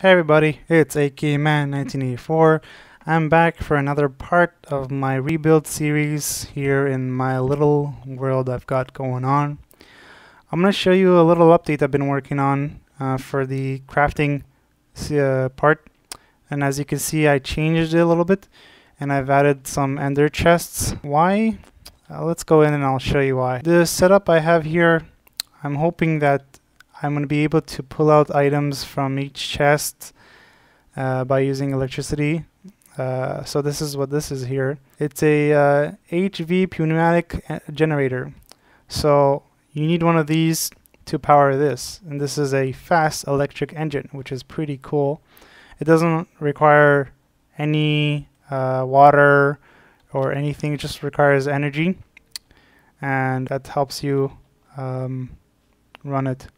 Hey everybody, it's AKMan1984. I'm back for another part of my rebuild series here in my little world I've got going on. I'm going to show you a little update I've been working on uh, for the crafting uh, part. And as you can see, I changed it a little bit and I've added some ender chests. Why? Uh, let's go in and I'll show you why. The setup I have here, I'm hoping that I'm going to be able to pull out items from each chest uh, by using electricity. Uh, so this is what this is here. It's a uh, HV pneumatic uh, generator. So you need one of these to power this. And this is a fast electric engine, which is pretty cool. It doesn't require any uh, water or anything. It just requires energy. And that helps you um, run it.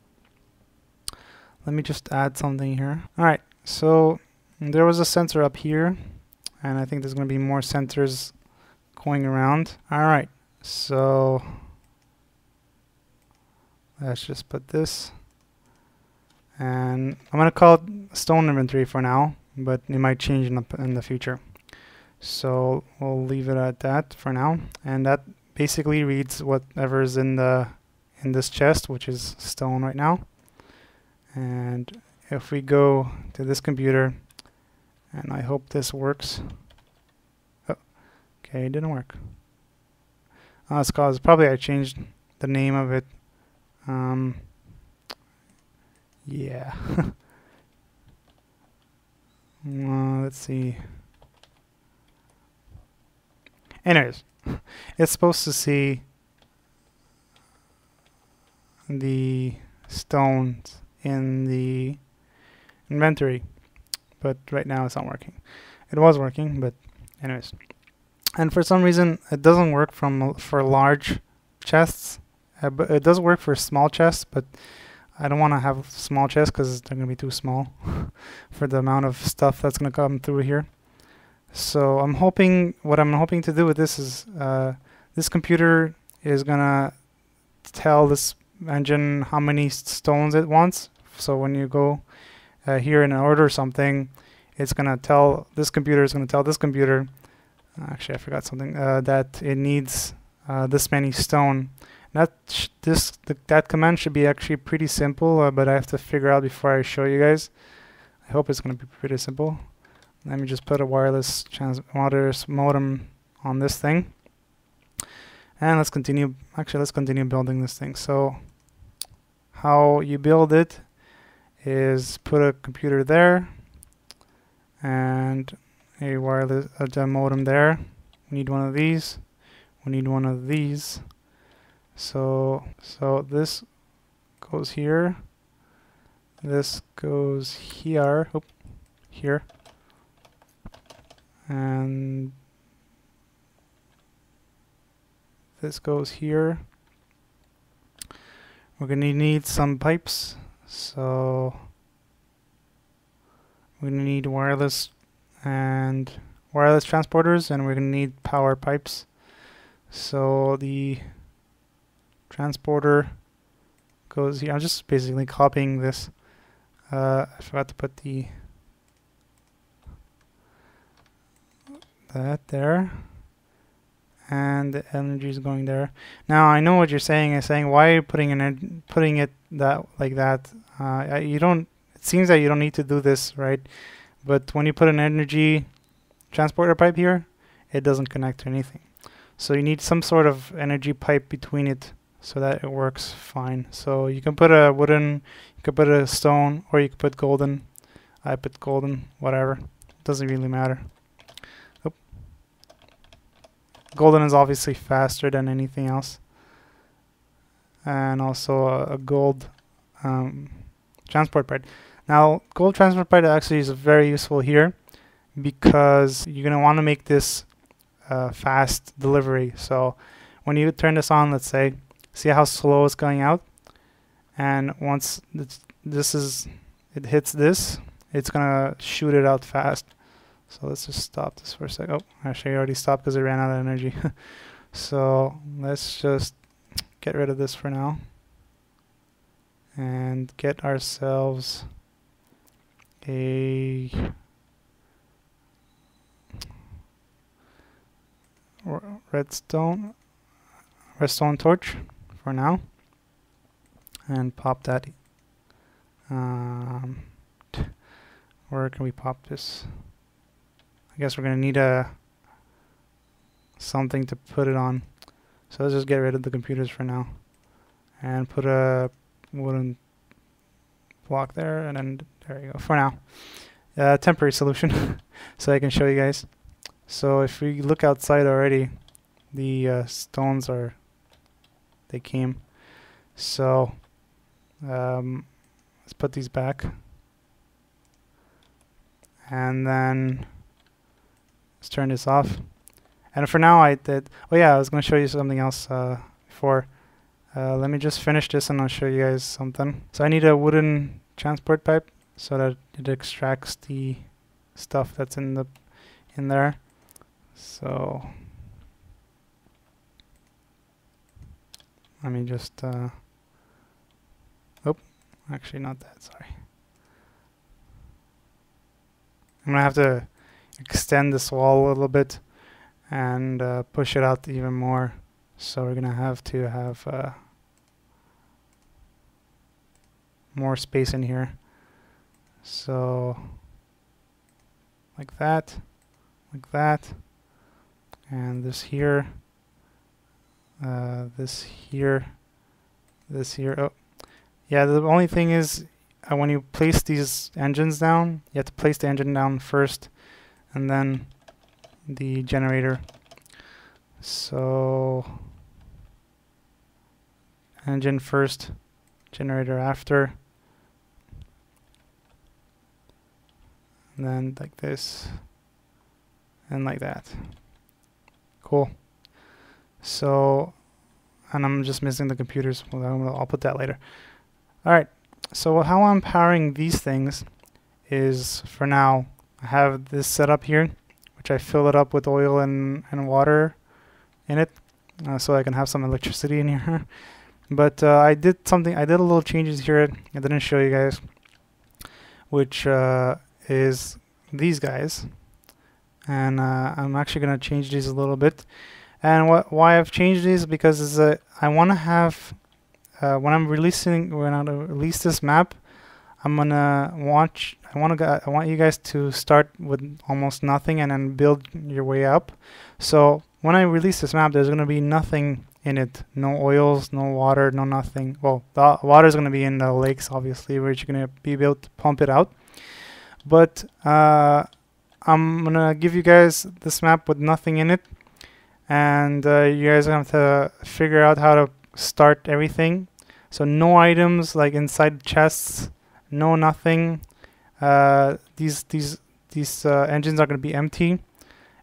Let me just add something here. Alright, so there was a sensor up here, and I think there's going to be more sensors going around. Alright, so let's just put this. And I'm going to call it stone inventory for now, but it might change in the, in the future. So we'll leave it at that for now. And that basically reads whatever's in the in this chest, which is stone right now and if we go to this computer and I hope this works. Oh, okay it didn't work. Oh, it's cause probably I changed the name of it. Um, yeah. Well, let's see. Anyways it's supposed to see the stones in the inventory but right now it's not working. It was working but anyways. And for some reason it doesn't work from for large chests. Uh, but it does work for small chests but I don't want to have small chests because they're going to be too small for the amount of stuff that's going to come through here. So I'm hoping what I'm hoping to do with this is uh, this computer is going to tell this engine how many stones it wants. So when you go uh, here and order something, it's gonna tell this computer is gonna tell this computer. Actually, I forgot something uh, that it needs uh, this many stone. That this th that command should be actually pretty simple, uh, but I have to figure out before I show you guys. I hope it's gonna be pretty simple. Let me just put a wireless wireless modem on this thing. And let's continue, actually let's continue building this thing. So how you build it is put a computer there and a wireless a modem there. We need one of these. We need one of these. So so this goes here. This goes here. Oop, here. And this goes here we're gonna need some pipes so we're gonna need wireless and wireless transporters and we're gonna need power pipes. So the transporter goes here. I'm just basically copying this. Uh, I forgot to put the that there and the energy is going there. Now I know what you're saying is saying why are you putting in putting it that like that? Uh, you don't. It seems that you don't need to do this, right? But when you put an energy transporter pipe here, it doesn't connect to anything. So you need some sort of energy pipe between it so that it works fine. So you can put a wooden, you could put a stone, or you could put golden. I put golden, whatever. It doesn't really matter. Golden is obviously faster than anything else. And also a, a gold um, transport pipe. Now, gold transport pipe actually is very useful here because you're going to want to make this uh, fast delivery. So when you turn this on, let's say, see how slow it's going out? And once this is, it hits this, it's going to shoot it out fast. So let's just stop this for a sec. Oh, actually I already stopped because it ran out of energy. so let's just get rid of this for now. And get ourselves a redstone redstone torch for now and pop that um, where can we pop this I guess we're gonna need a something to put it on. So let's just get rid of the computers for now and put a wooden block there and then there you go for now. Uh, temporary solution so I can show you guys. So if we look outside already the uh, stones are they came. So um, let's put these back. And then let's turn this off. And for now I did oh yeah I was going to show you something else uh, before. Uh, let me just finish this and I'll show you guys something. So I need a wooden transport pipe so that it extracts the stuff that's in the in there. So let me just uh, oh actually not that sorry. I'm gonna have to extend this wall a little bit and uh, push it out even more. So we're gonna have to have uh, more space in here. So like that like that and this here uh, this here this here. Oh yeah the only thing is uh, when you place these engines down you have to place the engine down first and then the generator. So engine first generator after. And then like this and like that. Cool. So and I'm just missing the computers well, I'll put that later. Alright so how I'm powering these things is for now I have this set up here which I fill it up with oil and, and water in it uh, so I can have some electricity in here. But uh, I did something I did a little changes here I didn't show you guys which uh, is these guys. And uh, I'm actually gonna change these a little bit. And what why I've changed these because is uh, I want to have uh, when I'm releasing when I release this map I'm gonna watch I want to I want you guys to start with almost nothing and then build your way up. So when I release this map there's gonna be nothing in it. No oils no water no nothing. Well the water is gonna be in the lakes obviously where you're gonna be able to pump it out. But uh, I'm gonna give you guys this map with nothing in it. And uh, you guys are going to have to figure out how to start everything. So no items like inside chests. No nothing uh, these these these uh, engines are going to be empty.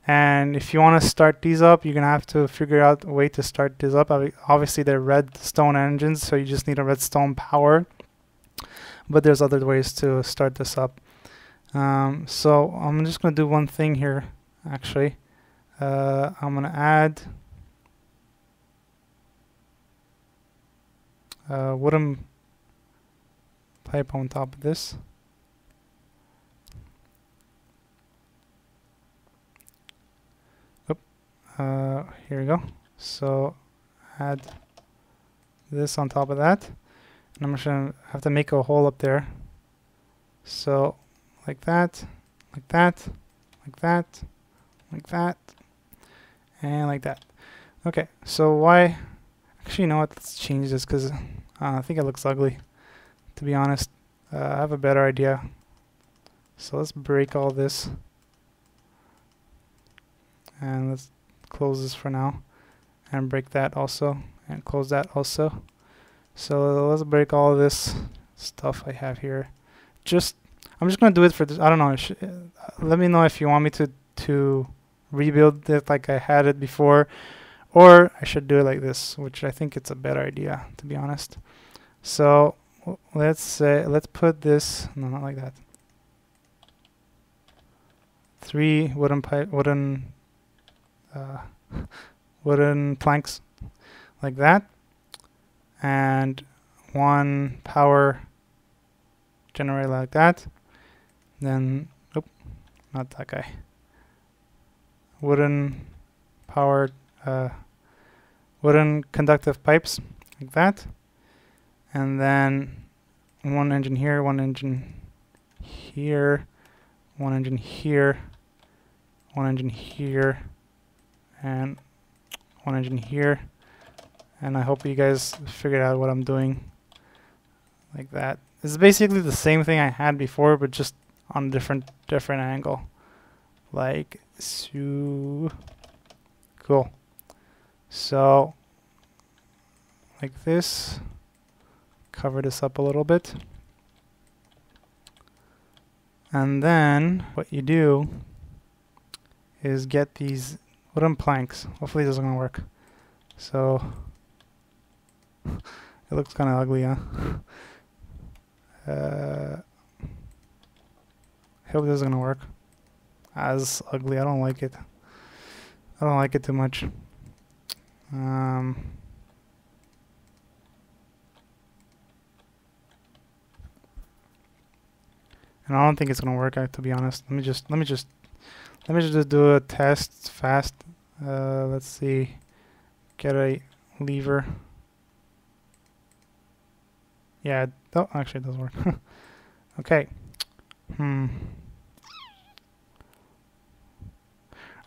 And if you want to start these up you're going to have to figure out a way to start these up. Obviously they're redstone engines so you just need a redstone power. But there's other ways to start this up. Um, so I'm just going to do one thing here actually. Uh, I'm gonna add a wooden pipe on top of this Uh, here we go so add this on top of that and I'm just gonna have to make a hole up there so like that like that like that like that and like that. Okay, so why, actually you know what, let's change this because uh, I think it looks ugly, to be honest. Uh, I have a better idea. So let's break all this. And let's close this for now. And break that also. And close that also. So let's break all this stuff I have here. Just, I'm just to do it for this. I don't know. Uh, let me know if you want me to, to rebuild it like I had it before or I should do it like this which I think it's a better idea to be honest so let's say let's put this no not like that three wooden pipe wooden uh, wooden planks like that and one power generator like that. Then oh not that guy. Wooden power uh, wooden conductive pipes like that. And then one engine here one engine here one engine here one engine here and one engine here. And I hope you guys figured out what I'm doing like that. It's basically the same thing I had before but just on a different different angle. Like so cool. So like this. Cover this up a little bit. And then what you do is get these wooden planks. Hopefully this is gonna work. So it looks kind of ugly huh? Uh, hope this is gonna work. As ugly. I don't like it. I don't like it too much. Um, and I don't think it's gonna work out to be honest. Let me just let me just let me just do a test fast uh, let's see. Get a lever. Yeah oh actually it does work. Okay. Hmm.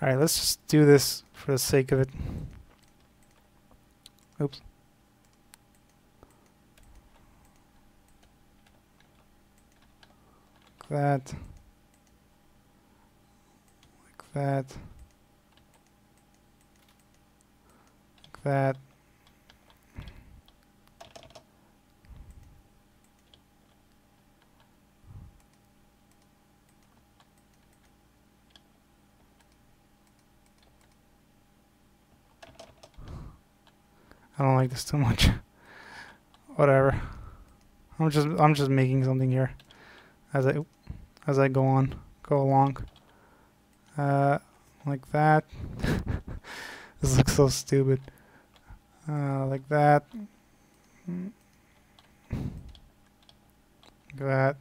Alright let's just do this for the sake of it. Oops. Like that. Like that I don't like this too much. Whatever. I'm just I'm just making something here as I as I go on go along. Uh, like that. This looks so stupid uh, like that like that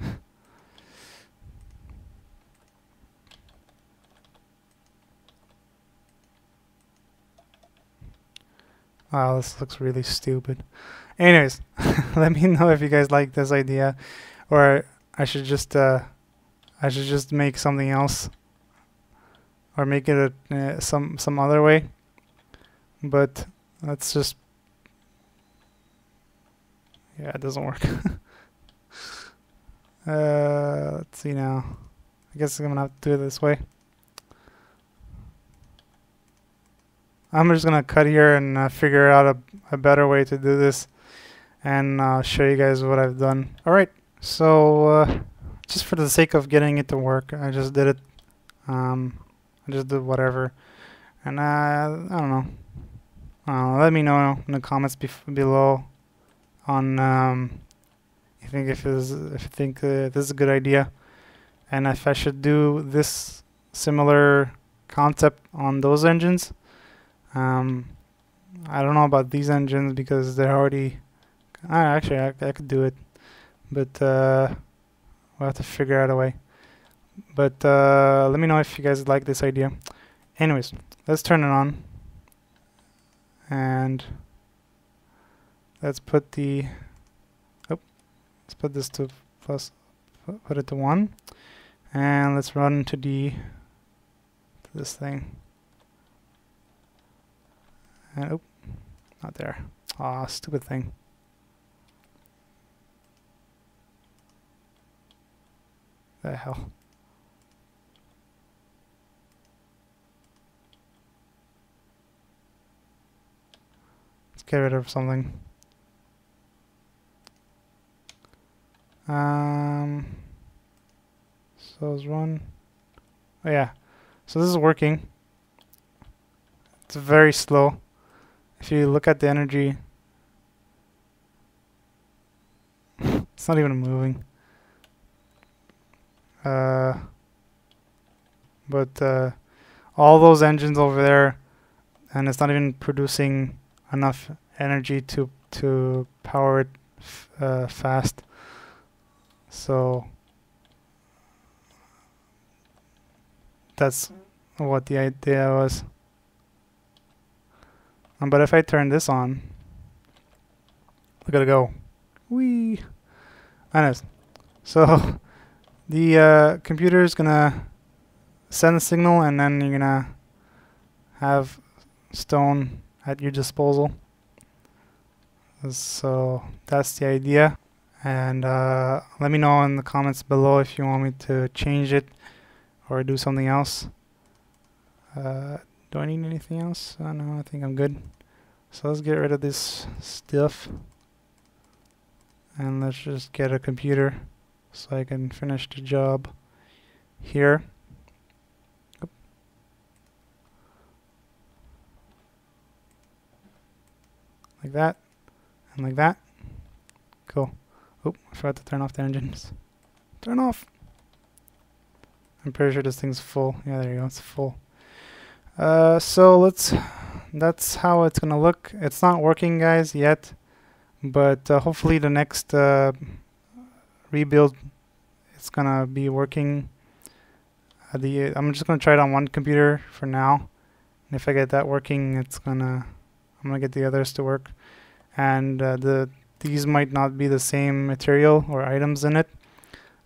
Wow, this looks really stupid. Anyways, let me know if you guys like this idea, or I should just uh, I should just make something else, or make it a, uh, some some other way. But let's just yeah, it doesn't work. uh, let's see now. I guess I'm gonna have to do it this way. I'm just gonna cut here and uh, figure out a, a better way to do this and uh, show you guys what I've done. Alright, so uh, just for the sake of getting it to work, I just did it. Um, I just did whatever. And uh, I don't know. Uh, let me know in the comments below on um, you think if is if you think uh, this is a good idea, and if I should do this similar concept on those engines. Um, I don't know about these engines because they're already. Uh, actually, I, I could do it, but uh, we'll have to figure out a way. But uh, let me know if you guys like this idea. Anyways, let's turn it on, and let's put the. Oh, let's put this to plus. Put it to one, and let's run to the. To this thing. And, oh, not there. Aw, oh, stupid thing. The hell. Get rid of something. Um, so let's run. Oh yeah, so this is working. It's very slow. If you look at the energy, it's not even moving. Uh, but uh, all those engines over there, and it's not even producing enough energy to to power it uh, fast. So that's what the idea was. Um, but if I turn this on, look at it go. Wee. Anyways, so the uh, computer is gonna send a signal, and then you're gonna have stone at your disposal. So that's the idea. And uh, let me know in the comments below if you want me to change it or do something else. Uh, do I need anything else? Uh, no, I think I'm good. So let's get rid of this stuff. And let's just get a computer so I can finish the job here. Like that. And like that. Cool. Oh, I forgot to turn off the engines. Turn off! I'm pretty sure this thing's full. Yeah, there you go. It's full. Uh, so let's. That's how it's gonna look. It's not working, guys, yet, but uh, hopefully the next uh, rebuild, it's gonna be working. Uh, the I'm just gonna try it on one computer for now, and if I get that working, it's gonna. I'm gonna get the others to work, and uh, the these might not be the same material or items in it.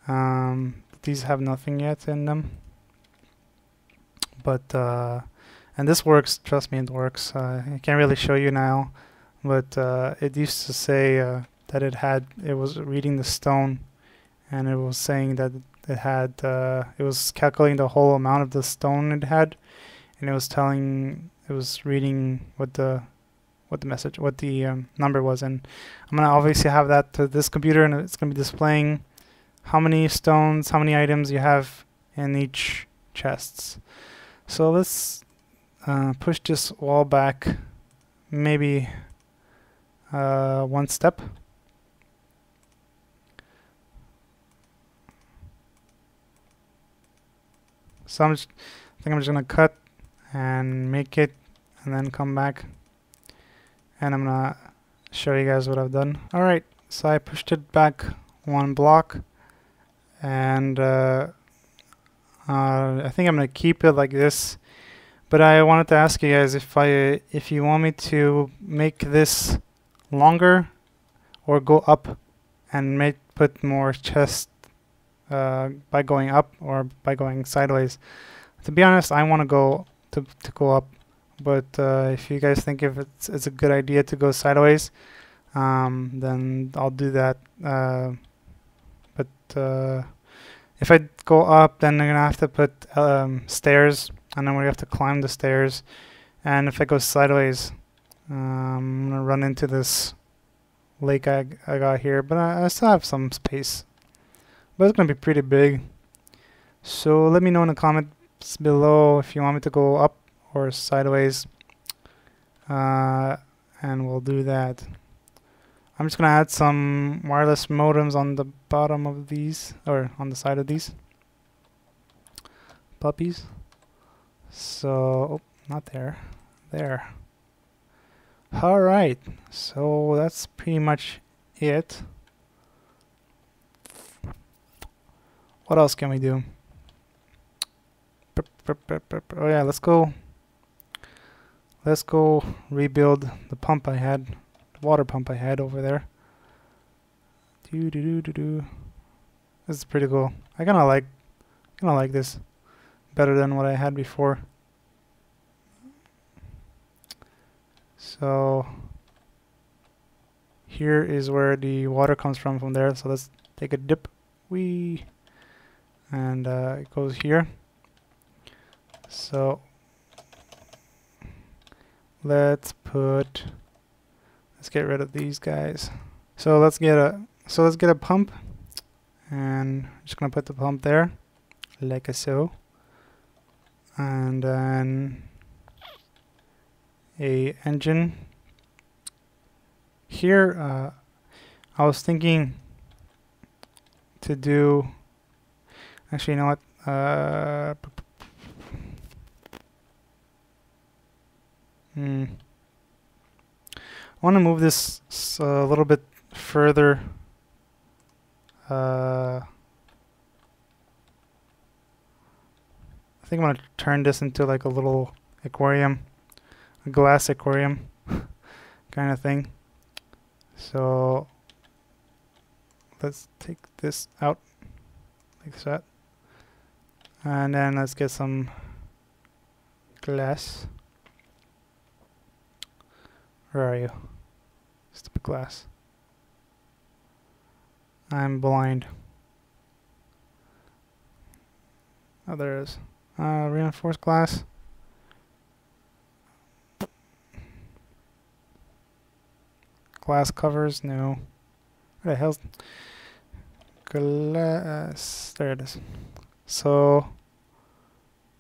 Um, these have nothing yet in them, but. Uh, and this works trust me it works uh, I can't really show you now but uh, it used to say uh, that it had it was reading the stone and it was saying that it had uh, it was calculating the whole amount of the stone it had and it was telling it was reading what the what the message what the um, number was. And I'm gonna obviously have that to this computer and it's gonna be displaying how many stones how many items you have in each chests. So let's uh, push this wall back maybe uh, one step. So I'm just, I think I'm just gonna cut and make it and then come back and I'm gonna show you guys what I've done. Alright, so I pushed it back one block and uh, uh, I think I'm gonna keep it like this but I wanted to ask you guys if I if you want me to make this longer or go up and make put more chest uh, by going up or by going sideways. To be honest, I want to go to to go up, but uh, if you guys think if it's it's a good idea to go sideways, um, then I'll do that. Uh, but uh, if I go up, then I'm gonna have to put um, stairs and then we have to climb the stairs and if I go sideways um, I'm gonna run into this lake I, I got here but I, I still have some space but it's gonna be pretty big so let me know in the comments below if you want me to go up or sideways uh, and we'll do that I'm just gonna add some wireless modems on the bottom of these or on the side of these puppies so, oh, not there, there. Alright, so that's pretty much it. What else can we do? Oh yeah, let's go. Let's go rebuild the pump I had, the water pump I had over there. Do do do do do. This is pretty cool. I kind of like, kind of like this better than what I had before. So here is where the water comes from from there. So let's take a dip. We and uh, it goes here. So let's put let's get rid of these guys. So let's get a so let's get a pump. And I'm just gonna put the pump there like so. And then a engine. Here uh, I was thinking to do actually you know what? Uh, I want to move this a little bit further uh, I think I'm gonna turn this into like a little aquarium, a glass aquarium kind of thing. So let's take this out like that. And then let's get some glass. Where are you? Stupid glass. I'm blind. Oh, there it is. Uh, reinforced glass. Glass covers, no. What the hell's glass? There it is. So,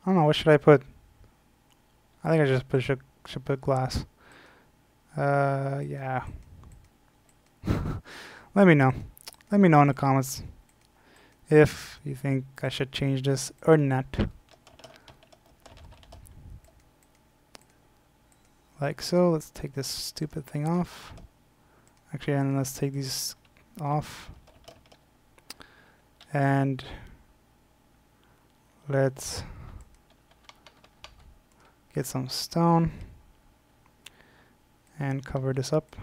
I don't know. What should I put? I think I just should, should put glass. Uh, yeah. Let me know. Let me know in the comments if you think I should change this or not. Like so. Let's take this stupid thing off. Actually, and let's take these off. And let's get some stone and cover this up.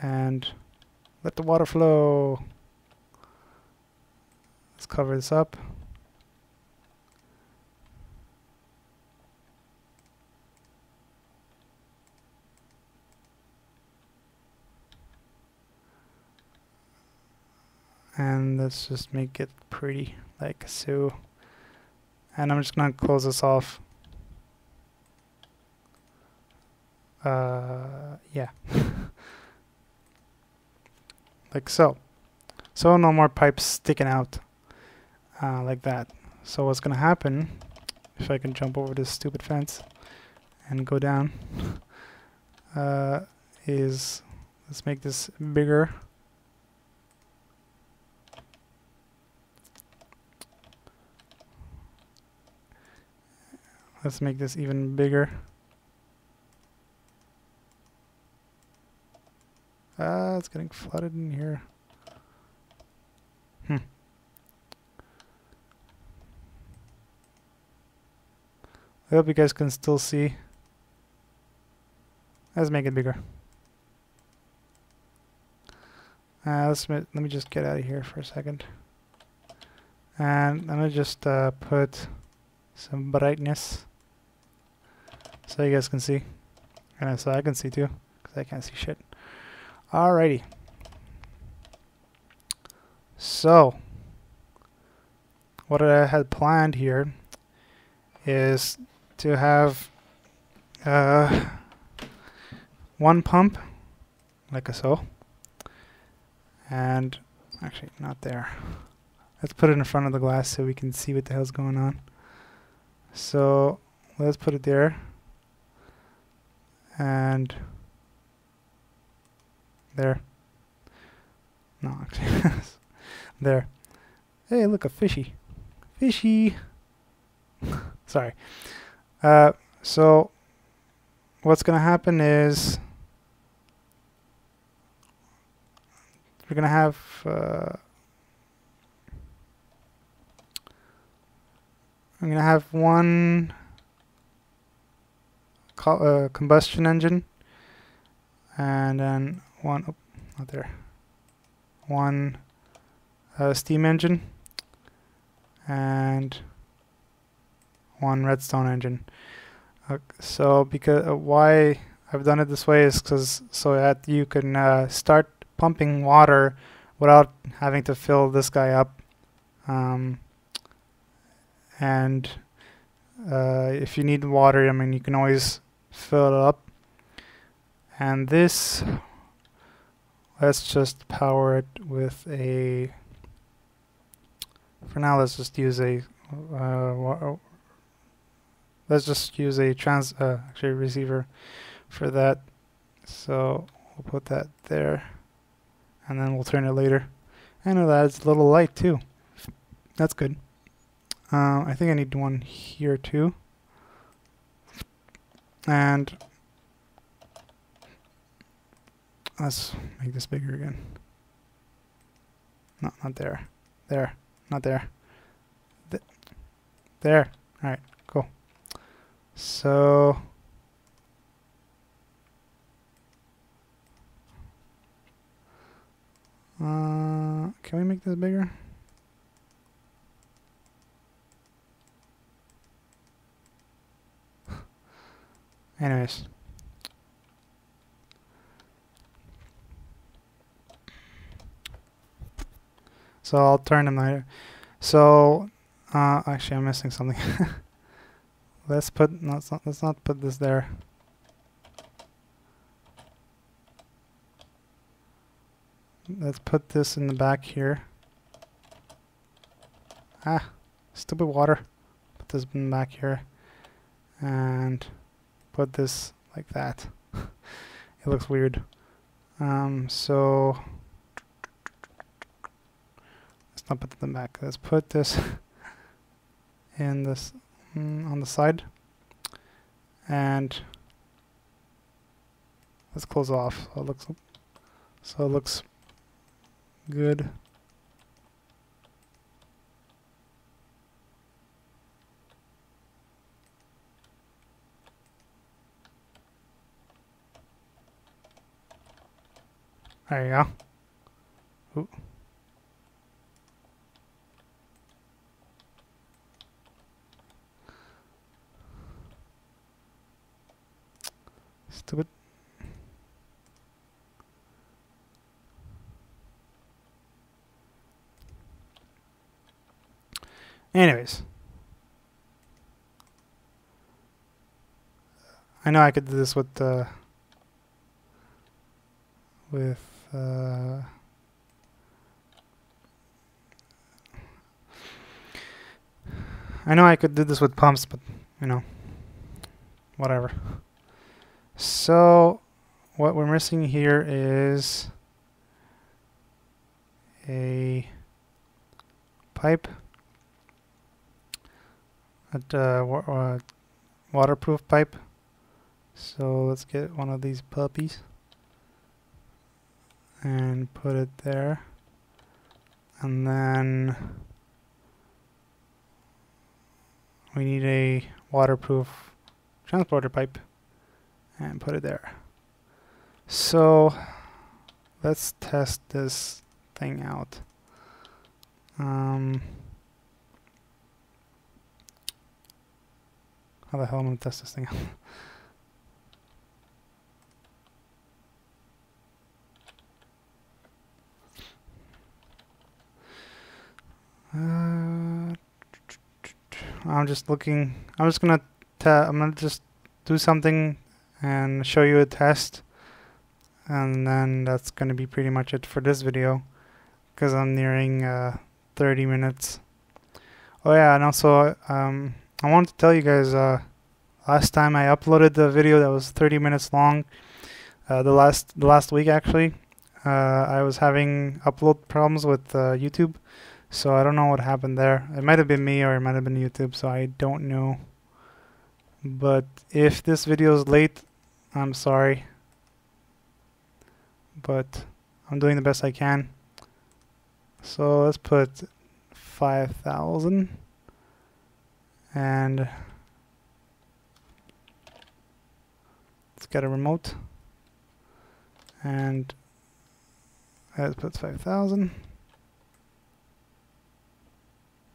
And let the water flow. Let's cover this up. And let's just make it pretty like so. And I'm just gonna close this off uh, yeah. Like so. So no more pipes sticking out uh, like that. So what's gonna happen if I can jump over this stupid fence and go down uh, is let's make this bigger. Let's make this even bigger. Ah, it's getting flooded in here. Hmm. I hope you guys can still see. Let's make it bigger. Uh, let's let me just get out of here for a second. And I'm gonna just uh, put some brightness so you guys can see. And so I can see too, because I can't see shit. Alrighty. So, what I had planned here is to have uh, one pump, like so, and actually not there. Let's put it in front of the glass so we can see what the hell's going on. So let's put it there and there. No, actually, there. Hey, look, a fishy. Fishy. Sorry. Uh, so, what's going to happen is we're going to have uh, I'm going to have one uh, combustion engine and then one oh, not there. One uh, steam engine and one redstone engine. Uh, so because uh, why I've done it this way is because so that you can uh, start pumping water without having to fill this guy up um, and uh, if you need water I mean you can always fill it up. And this let's just power it with a for now let's just use a uh, let's just use a trans uh, actually receiver for that. So we'll put that there and then we'll turn it later. And it adds a little light too. That's good. Uh, I think I need one here too. And let's make this bigger again. No, not there. There. Not there. Th There. Alright, cool. So... Uh, can we make this bigger? Anyways. So I'll turn them later. So, uh, actually I'm missing something. let's put, let's not, let's not put this there. Let's put this in the back here. Ah, stupid water. Put this in back here. And put this like that. it looks weird. Um, so let's not put them back. Let's put this in this mm, on the side, and let's close off. So it looks so it looks good. There you go. Ooh. Stupid. Anyways. I know I could do this with uh, with uh, I know I could do this with pumps, but you know, whatever. So what we're missing here is a pipe, a uh, wa uh, waterproof pipe. So let's get one of these puppies and put it there. And then we need a waterproof transporter pipe and put it there. So let's test this thing out. Um, how the hell am I going to test this thing out Uh, I'm just looking. I'm just gonna. I'm gonna just do something and show you a test, and then that's gonna be pretty much it for this video, because I'm nearing uh, 30 minutes. Oh yeah, and also um, I wanted to tell you guys. Uh, last time I uploaded the video that was 30 minutes long. Uh, the last the last week actually, uh, I was having upload problems with uh, YouTube. So I don't know what happened there. It might have been me or it might have been YouTube, so I don't know. But if this video is late, I'm sorry. But I'm doing the best I can. So let's put 5,000 and let's get a remote and put 5,000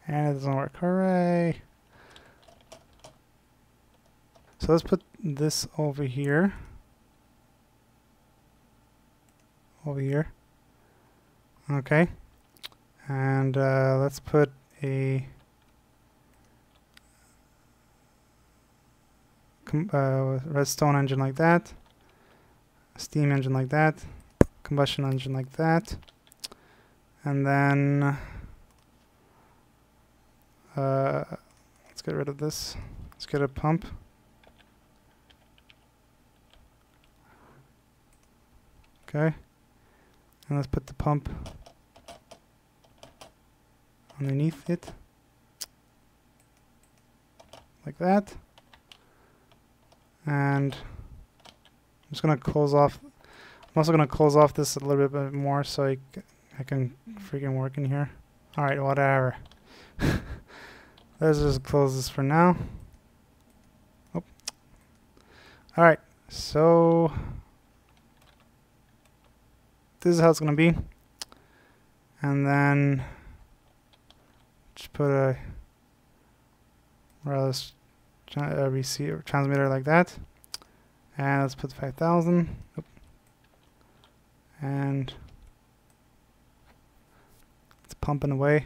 and it doesn't work. Hooray! So let's put this over here. Over here. Okay. And uh, let's put a uh, redstone engine like that. Steam engine like that. Combustion engine like that. And then uh, let's get rid of this. Let's get a pump. Okay. And let's put the pump underneath it. Like that. And I'm just to close off. I'm also to close off this a little bit more so I, I can freaking work in here. Alright, whatever. let's just close this for now. Oh. Alright, so this is how it's to be. And then just put a wireless tra receiver transmitter like that. And let's put 5000. And it's pumping away.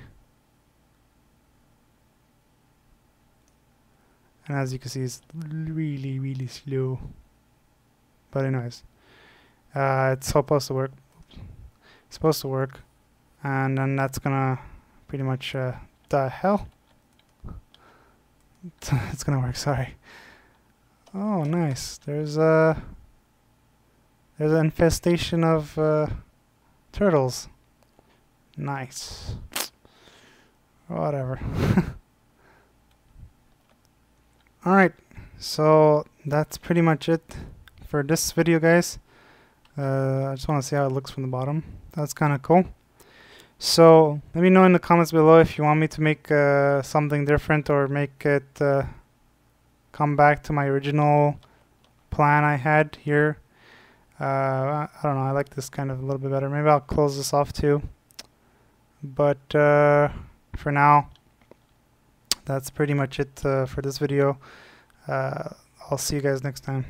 And as you can see, it's really, really slow. But anyways, uh, it's supposed to work. It's supposed to work. And then that's gonna pretty much, uh, hell? it's gonna work, sorry. Oh, nice. There's a, there's an infestation of uh, turtles. Nice. Whatever. Alright, so that's pretty much it for this video guys. Uh, I just want to see how it looks from the bottom. That's kind of cool. So let me know in the comments below if you want me to make uh, something different or make it uh, come back to my original plan I had here. Uh, I don't know, I like this kind of a little bit better. Maybe I'll close this off too. But uh, for now, that's pretty much it uh, for this video. Uh, I'll see you guys next time.